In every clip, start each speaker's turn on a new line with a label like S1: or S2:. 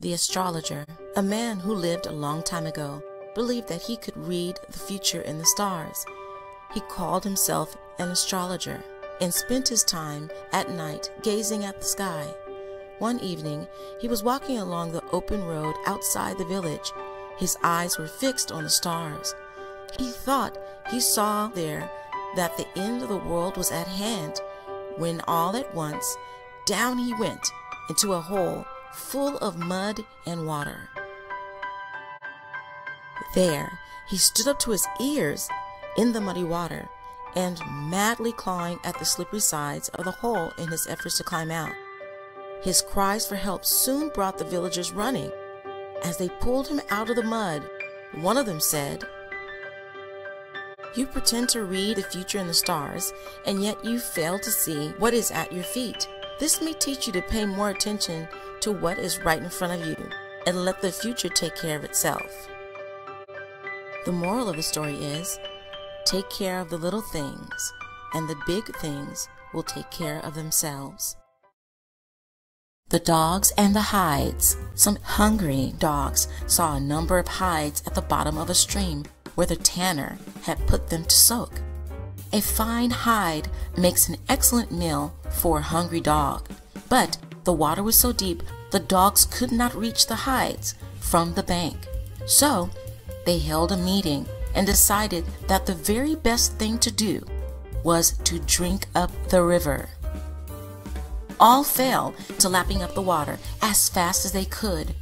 S1: The astrologer, a man who lived a long time ago, believed that he could read the future in the stars. He called himself an astrologer and spent his time at night gazing at the sky. One evening, he was walking along the open road outside the village. His eyes were fixed on the stars. He thought he saw there that the end of the world was at hand, when all at once down he went into a hole full of mud and water. There he stood up to his ears in the muddy water and madly clawing at the slippery sides of the hole in his efforts to climb out. His cries for help soon brought the villagers running. As they pulled him out of the mud, one of them said, You pretend to read the future in the stars, and yet you fail to see what is at your feet. This may teach you to pay more attention to what is right in front of you and let the future take care of itself. The moral of the story is take care of the little things, and the big things will take care of themselves. The dogs and the hides. Some hungry dogs saw a number of hides at the bottom of a stream where the tanner had put them to soak. A fine hide makes an excellent meal for a hungry dog, but the water was so deep the dogs could not reach the hides from the bank. So they held a meeting and decided that the very best thing to do was to drink up the river. All fell to lapping up the water as fast as they could.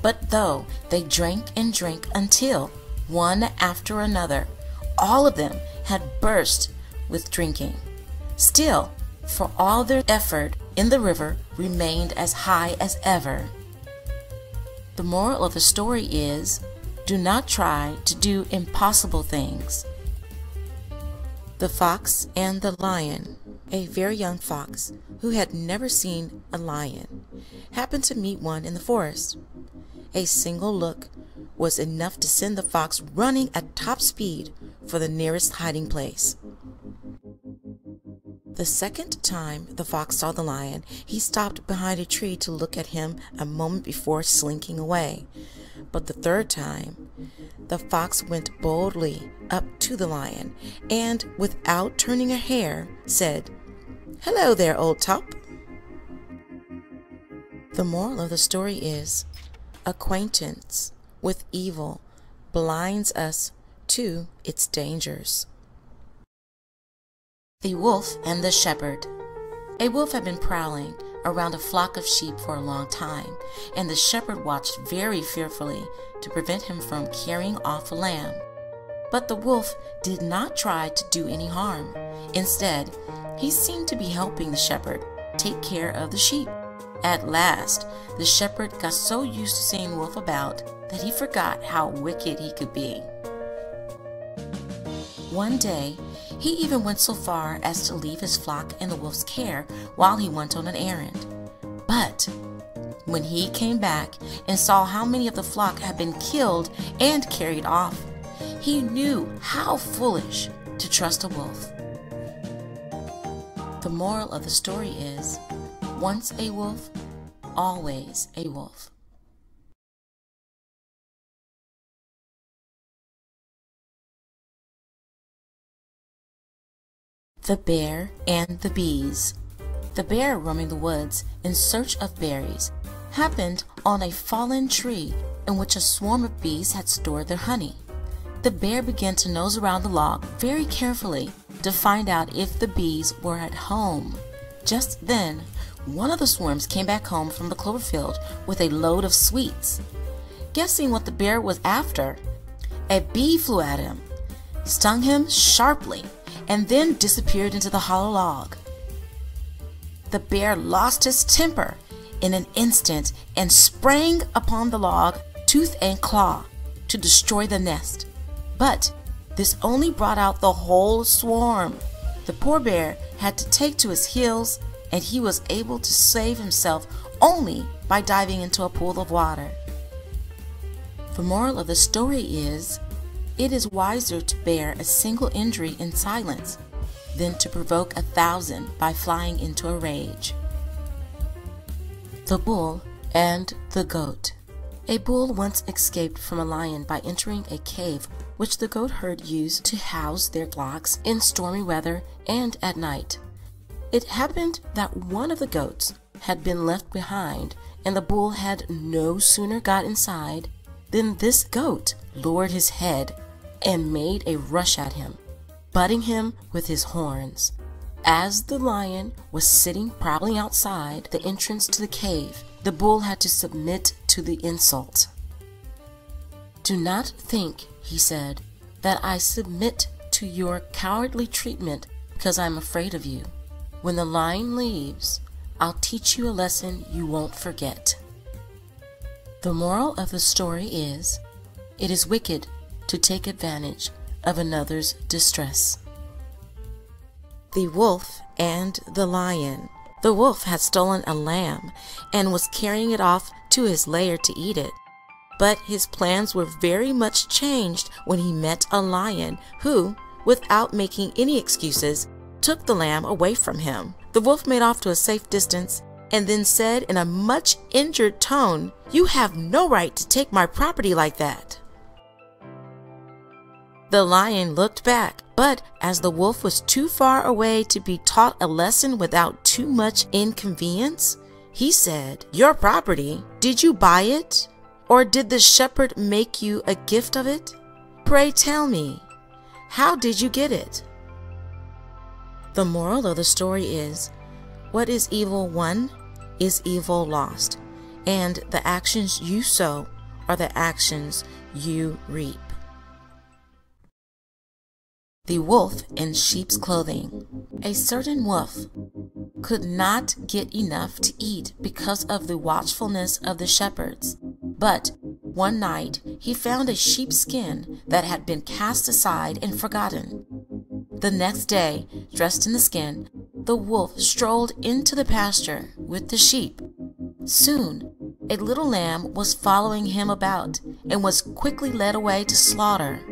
S1: But though they drank and drank until, one after another, all of them had burst with drinking, still, for all their effort in the river remained as high as ever. The moral of the story is do not try to do impossible things. The Fox and the Lion A very young fox, who had never seen a lion, happened to meet one in the forest. A single look was enough to send the fox running at top speed for the nearest hiding place. The second time the fox saw the lion, he stopped behind a tree to look at him a moment before slinking away. But the third time, the fox went boldly up to the lion and, without turning a hair, said, Hello there, old top. The moral of the story is acquaintance with evil blinds us to its dangers. The Wolf and the Shepherd. A wolf had been prowling around a flock of sheep for a long time, and the shepherd watched very fearfully to prevent him from carrying off a lamb. But the wolf did not try to do any harm. Instead, he seemed to be helping the shepherd take care of the sheep. At last, the shepherd got so used to seeing wolf about that he forgot how wicked he could be. One day, he even went so far as to leave his flock in the wolf's care while he went on an errand. But when he came back and saw how many of the flock had been killed and carried off, he knew how foolish to trust a wolf. The moral of the story is once a wolf, always a wolf. The Bear and the Bees. The bear roaming the woods in search of berries happened on a fallen tree in which a swarm of bees had stored their honey. The bear began to nose around the log very carefully to find out if the bees were at home. Just then, one of the swarms came back home from the clover field with a load of sweets. Guessing what the bear was after, a bee flew at him, stung him sharply, and then disappeared into the hollow log. The bear lost his temper in an instant and sprang upon the log, tooth and claw, to destroy the nest. But this only brought out the whole swarm. The poor bear had to take to his heels, and he was able to save himself only by diving into a pool of water. The moral of the story is it is wiser to bear a single injury in silence than to provoke a thousand by flying into a rage. The Bull and the Goat A bull once escaped from a lion by entering a cave which the goat herd used to house their flocks in stormy weather and at night. It happened that one of the goats had been left behind, and the bull had no sooner got inside than this goat lowered his head and made a rush at him, butting him with his horns. As the lion was sitting proudly outside the entrance to the cave, the bull had to submit to the insult. Do not think, he said, that I submit to your cowardly treatment because I'm afraid of you. When the lion leaves, I'll teach you a lesson you won't forget. The moral of the story is it is wicked to take advantage of another's distress. The Wolf and the Lion The wolf had stolen a lamb and was carrying it off to his lair to eat it. But his plans were very much changed when he met a lion who, without making any excuses, took the lamb away from him. The wolf made off to a safe distance and then said in a much injured tone, You have no right to take my property like that. The lion looked back, but as the wolf was too far away to be taught a lesson without too much inconvenience, he said, Your property, did you buy it? Or did the shepherd make you a gift of it? Pray tell me, how did you get it? The moral of the story is what is evil won is evil lost, and the actions you sow are the actions you reap. The wolf in sheep's clothing. A certain wolf could not get enough to eat because of the watchfulness of the shepherds. But one night he found a sheepskin that had been cast aside and forgotten. The next day, dressed in the skin, the wolf strolled into the pasture with the sheep. Soon, a little lamb was following him about and was quickly led away to slaughter.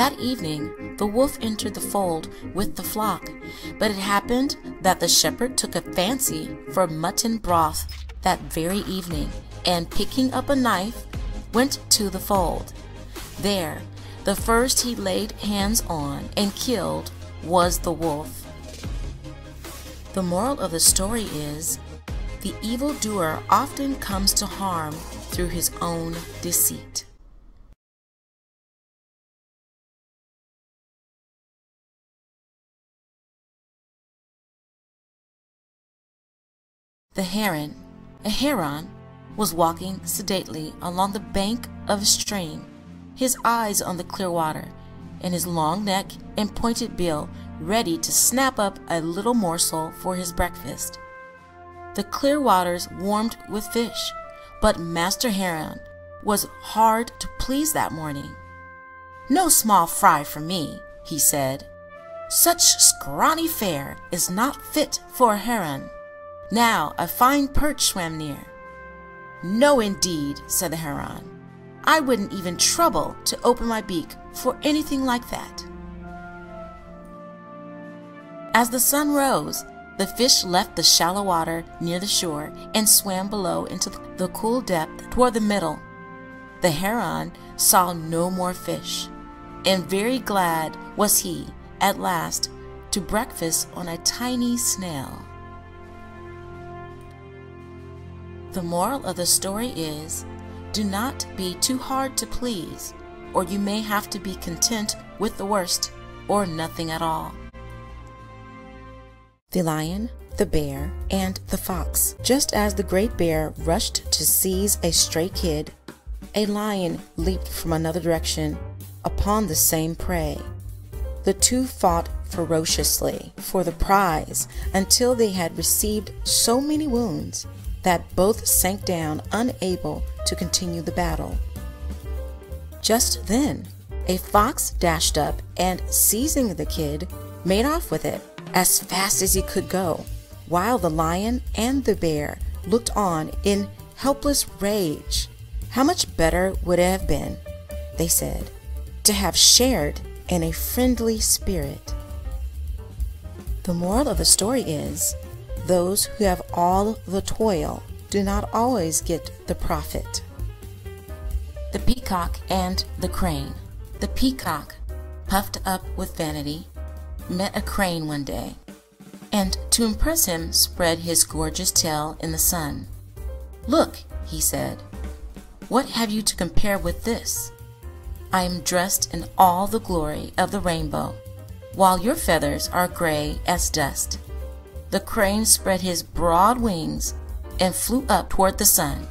S1: That evening, the wolf entered the fold with the flock, but it happened that the shepherd took a fancy for mutton broth that very evening, and picking up a knife, went to the fold. There, the first he laid hands on and killed was the wolf. The moral of the story is the evildoer often comes to harm through his own deceit. The heron, a heron, was walking sedately along the bank of a stream, his eyes on the clear water, and his long neck and pointed bill ready to snap up a little morsel for his breakfast. The clear waters warmed with fish, but Master Heron was hard to please that morning. No small fry for me, he said. Such scrawny fare is not fit for a heron. Now a fine perch swam near. No, indeed, said the heron. I wouldn't even trouble to open my beak for anything like that. As the sun rose, the fish left the shallow water near the shore and swam below into the cool depth toward the middle. The heron saw no more fish, and very glad was he, at last, to breakfast on a tiny snail. The moral of the story is do not be too hard to please, or you may have to be content with the worst or nothing at all. The lion, the bear, and the fox. Just as the great bear rushed to seize a stray kid, a lion leaped from another direction upon the same prey. The two fought ferociously for the prize until they had received so many wounds that both sank down unable to continue the battle. Just then, a fox dashed up and, seizing the kid, made off with it as fast as he could go, while the lion and the bear looked on in helpless rage. How much better would it have been, they said, to have shared in a friendly spirit. The moral of the story is those who have all the toil do not always get the profit. The Peacock and the Crane. The peacock, puffed up with vanity, met a crane one day, and to impress him spread his gorgeous tail in the sun. Look, he said, what have you to compare with this? I am dressed in all the glory of the rainbow, while your feathers are gray as dust. The crane spread his broad wings and flew up toward the sun.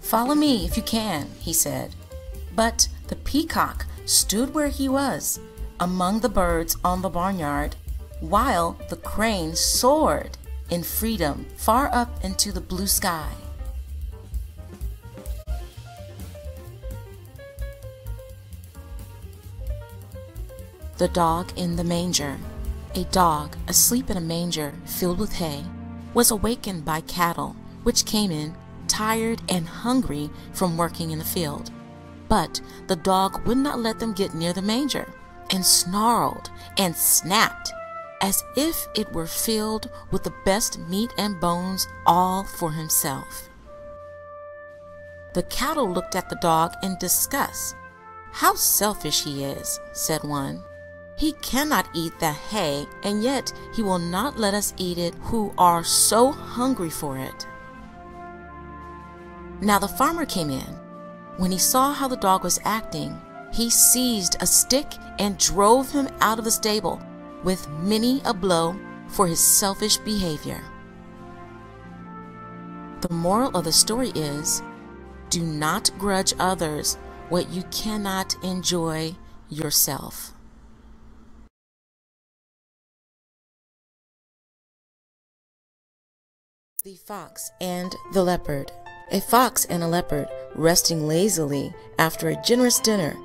S1: Follow me if you can, he said. But the peacock stood where he was, among the birds on the barnyard, while the crane soared in freedom far up into the blue sky. The dog in the manger. A dog, asleep in a manger filled with hay, was awakened by cattle, which came in, tired and hungry from working in the field. But the dog would not let them get near the manger, and snarled and snapped as if it were filled with the best meat and bones all for himself. The cattle looked at the dog in disgust. How selfish he is, said one. He cannot eat the hay, and yet he will not let us eat it who are so hungry for it. Now the farmer came in. When he saw how the dog was acting, he seized a stick and drove him out of the stable with many a blow for his selfish behavior. The moral of the story is do not grudge others what you cannot enjoy yourself. The Fox and the Leopard A fox and a leopard, resting lazily after a generous dinner,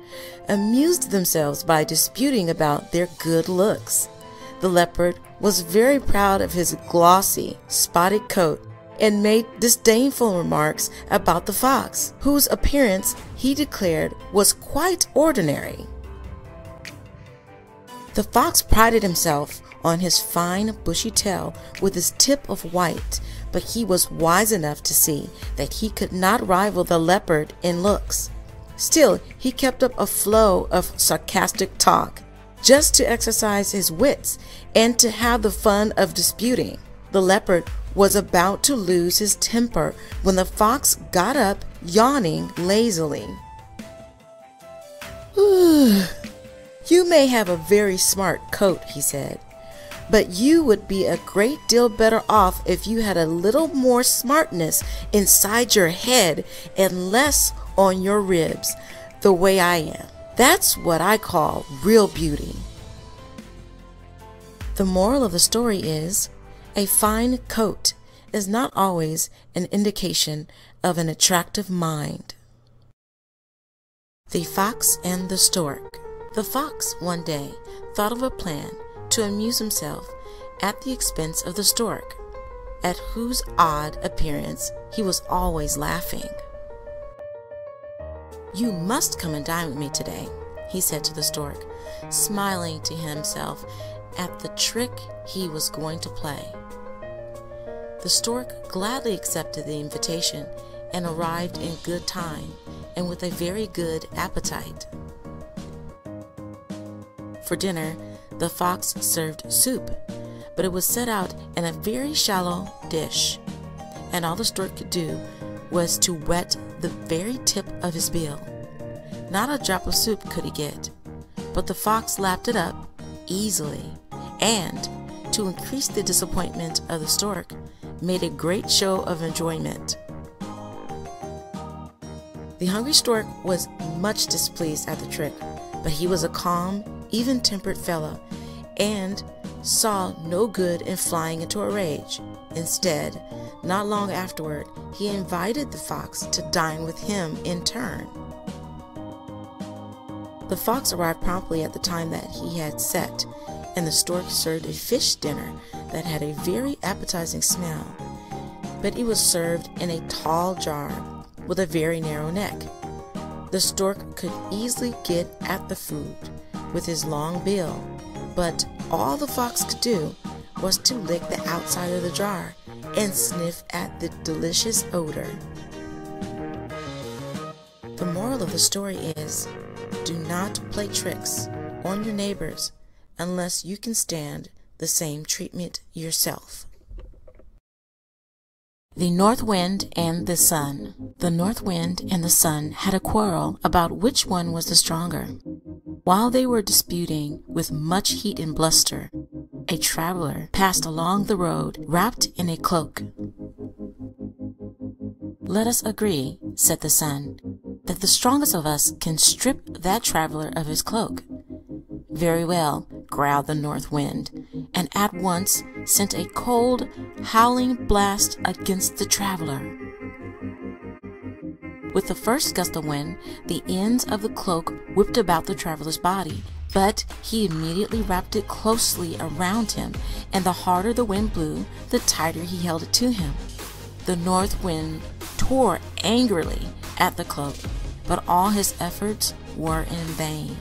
S1: amused themselves by disputing about their good looks. The leopard was very proud of his glossy, spotted coat and made disdainful remarks about the fox, whose appearance he declared was quite ordinary. The fox prided himself on his fine bushy tail with its tip of white but he was wise enough to see that he could not rival the leopard in looks. Still, he kept up a flow of sarcastic talk, just to exercise his wits and to have the fun of disputing. The leopard was about to lose his temper when the fox got up, yawning lazily. you may have a very smart coat, he said, but you would be a great deal better off if you had a little more smartness inside your head and less on your ribs, the way I am. That's what I call real beauty. The moral of the story is a fine coat is not always an indication of an attractive mind. The Fox and the Stork The fox one day thought of a plan to amuse himself at the expense of the stork, at whose odd appearance he was always laughing. You must come and dine with me today, he said to the stork, smiling to himself at the trick he was going to play. The stork gladly accepted the invitation and arrived in good time and with a very good appetite. For dinner, the fox served soup, but it was set out in a very shallow dish, and all the stork could do was to wet the very tip of his bill. Not a drop of soup could he get, but the fox lapped it up easily, and, to increase the disappointment of the stork, made a great show of enjoyment. The hungry stork was much displeased at the trick, but he was a calm even tempered fellow, and saw no good in flying into a rage. Instead, not long afterward, he invited the fox to dine with him in turn. The fox arrived promptly at the time that he had set, and the stork served a fish dinner that had a very appetizing smell. But it was served in a tall jar with a very narrow neck. The stork could easily get at the food, with his long bill, but all the fox could do was to lick the outside of the jar and sniff at the delicious odor. The moral of the story is do not play tricks on your neighbors unless you can stand the same treatment yourself. The North Wind and the Sun. The North Wind and the Sun had a quarrel about which one was the stronger. While they were disputing with much heat and bluster, a traveler passed along the road wrapped in a cloak. Let us agree, said the Sun, that the strongest of us can strip that traveler of his cloak. Very well, growled the north wind, and at once sent a cold, howling blast against the traveler. With the first gust of wind, the ends of the cloak whipped about the traveler's body, but he immediately wrapped it closely around him, and the harder the wind blew, the tighter he held it to him. The north wind tore angrily at the cloak, but all his efforts were in vain.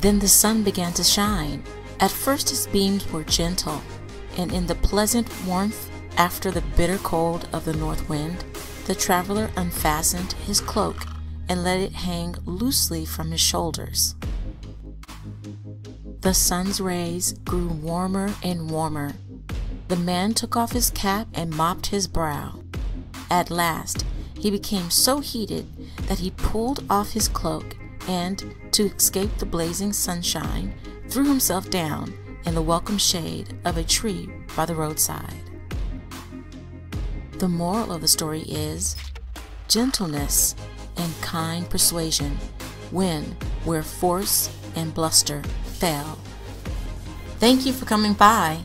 S1: Then the sun began to shine. At first his beams were gentle, and in the pleasant warmth after the bitter cold of the north wind, the traveler unfastened his cloak and let it hang loosely from his shoulders. The sun's rays grew warmer and warmer. The man took off his cap and mopped his brow. At last, he became so heated that he pulled off his cloak and, to escape the blazing sunshine, threw himself down in the welcome shade of a tree by the roadside. The moral of the story is gentleness and kind persuasion win where force and bluster fail. Thank you for coming by.